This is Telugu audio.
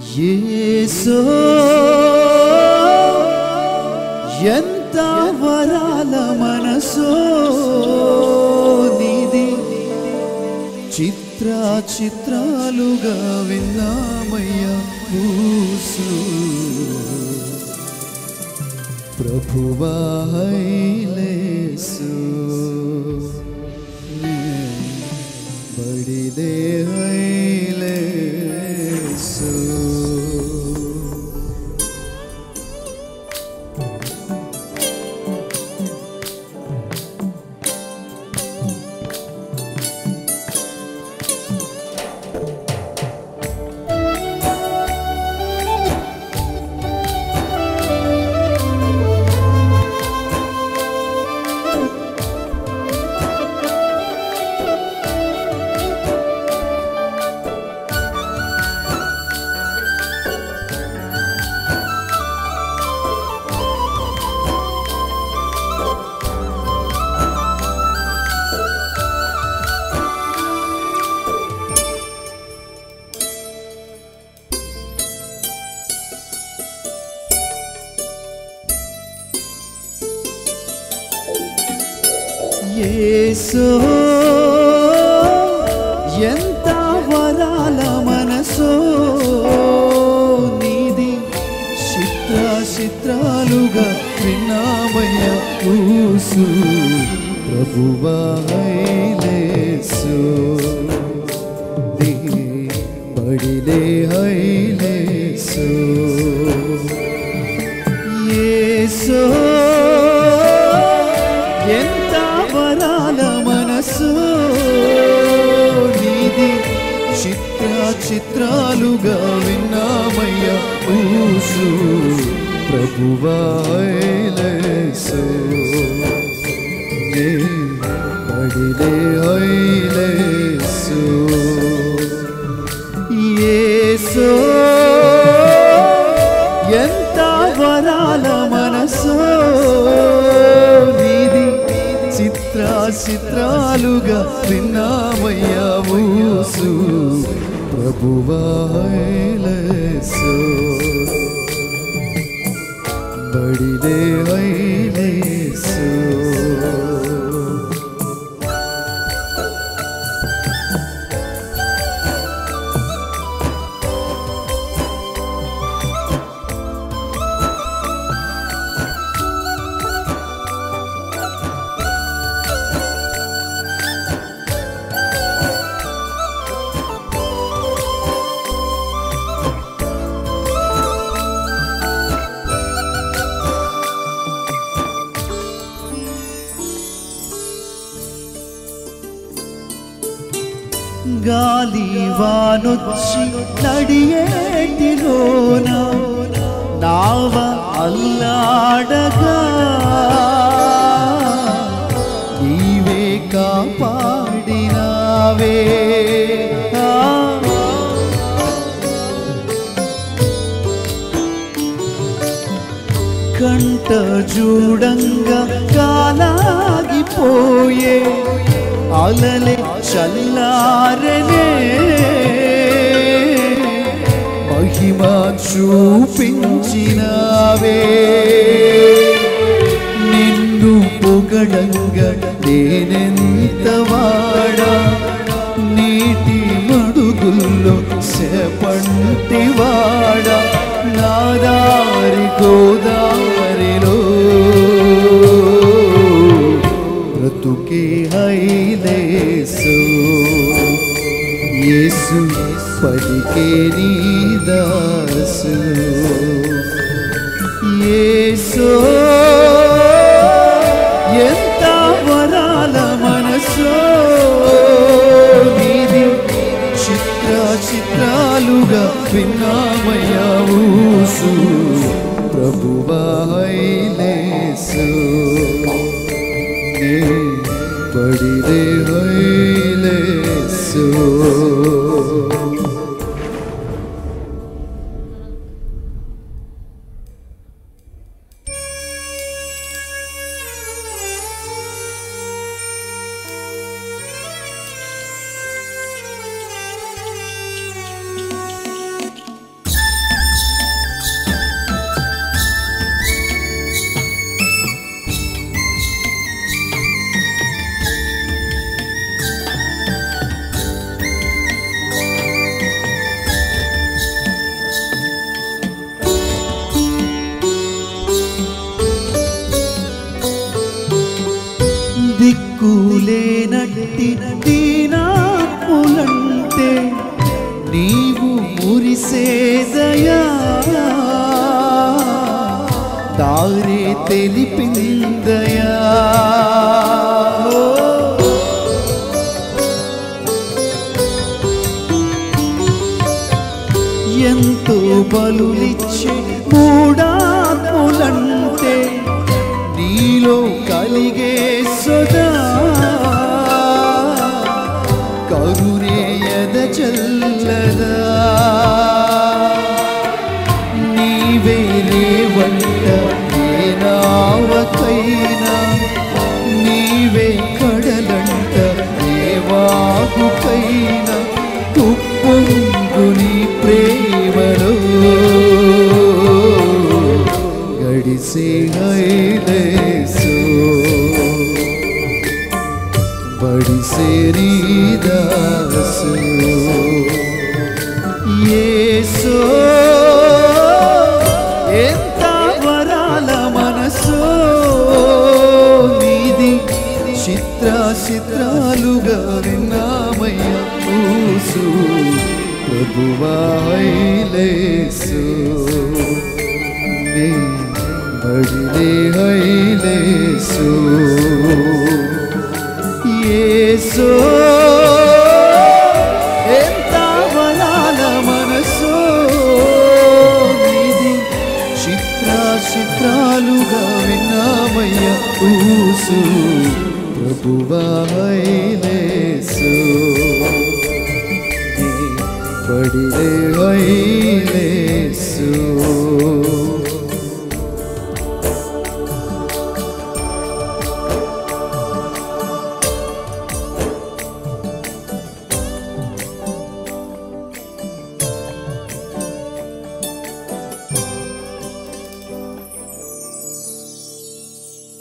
యేసో ఎంత వరాల మనసో నీది. చిత్ర చిత్రాలుగా విన్నామయ్యా ఊసు ప్రభువా బడిదే హై యేసో ఎంత వరాల మనసో నీది. చిత్ర చిత్రాలుగా విన్నామయ్య ఊసు ప్రభువా హైలేసు దే బడిలే చిత్రాలుగా విన్నామయ్య ఊసు. ప్రభువాయలేసు ఏ బడిలే ఐలేసు. యేసో ఎంత వరాల మనసో. నీది చిత్ర చిత్రాలుగా విన్నామయ్యా ఊసు. प्रभुवायलसो बडिले वै గాలి వానొచ్చి నడియేటిలోన నావ అల్లాడగా నీవే కాపాడినావే ఆ. కంట చూడంగా కాలాగిపోయే అలలే చల్లారనే మహిమ చూపించినవే. నిన్ను పొగడంగా నేనెంతవాడా నీటి మడుగుల్లో సెపంటి వాడా. నాదారి గోదావరిలో పలికే నీ దాసు యేసు ఎంత వరాల మనసో నీది చిత్ర చిత్రాలుగా విన్నామయ్యా ఊసు ప్రభువా హైలేసు నే పడిదే హైలేసు దీనాత్ములంటే నీవు మురిసేదయా దారే తెలిపిందయా. ఎంతో బలులిచ్చి మూడాత్ములంటే నీలో కలిగే సదా కరుణేయద చల్లదా నీవే రేవంట ఏ నీవే కడలంట ఏ तेरी दास ये सो ఎంత వరాల మనసో నీది చిత్ర చిత్రాలుగా విన్నామయ్య ఊసు ప్రభువాయిలేసు నీ బడిలే హైలేసు యేసు ఎంత బలాల మనసు నీది చిత్ర చిత్రాలుగా విన్నామయ్య ఊసు. ప్రభువాయిలేసు బడిలే హైలేసు